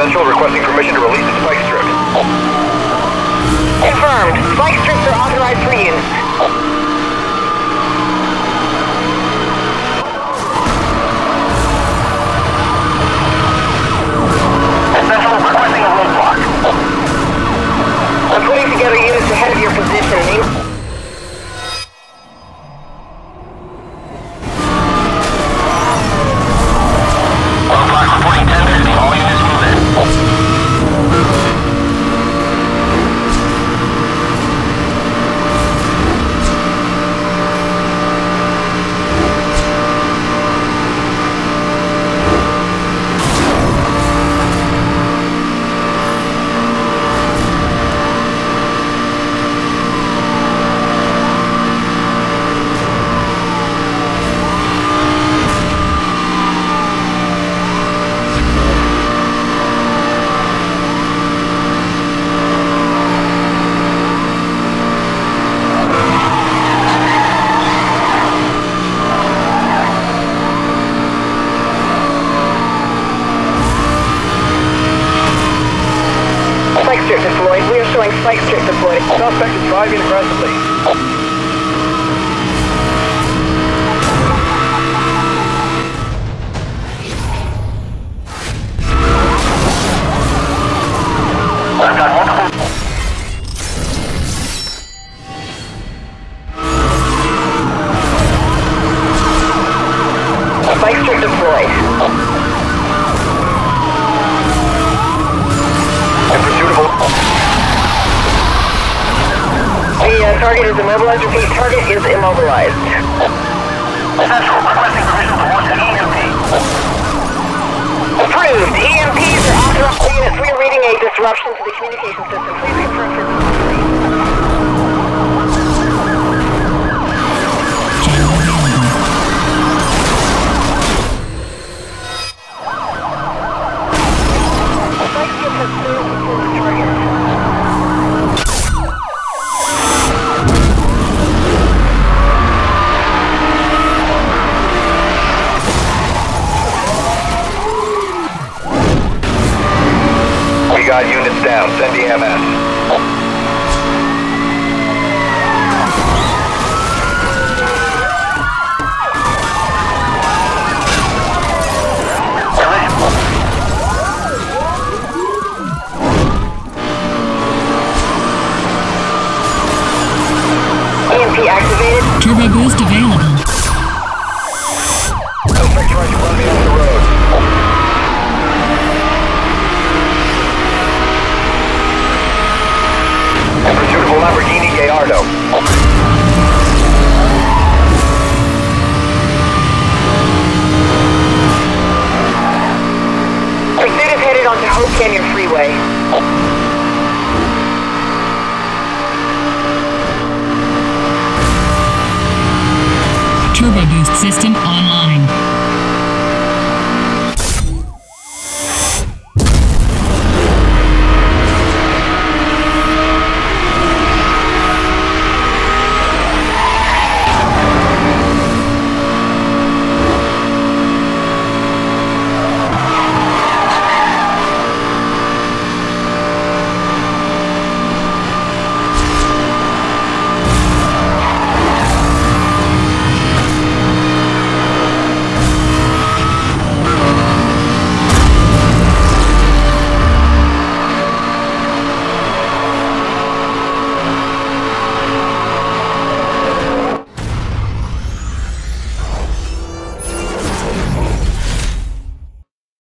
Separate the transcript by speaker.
Speaker 1: Central requesting permission to release the spike strip.
Speaker 2: Confirmed. Spike strips are authorized for use. Showing spike strip deployed.
Speaker 1: Suspect is driving aggressively. I've got multiple.
Speaker 2: Spike strip deployed. Target is immobilized. Repeat, target is immobilized.
Speaker 1: Central requesting permission to launch an EMP.
Speaker 2: Approved. EMPs are authorized. We are reading a disruption to the communication system. Please confirm
Speaker 1: got units down. Send EMS.
Speaker 2: EMP activated.
Speaker 3: Turbo boost available.
Speaker 1: Suspect tries Lamborghini Gallardo.
Speaker 2: Pursuit is headed onto Hope Canyon Freeway.
Speaker 3: Turbo boost system online.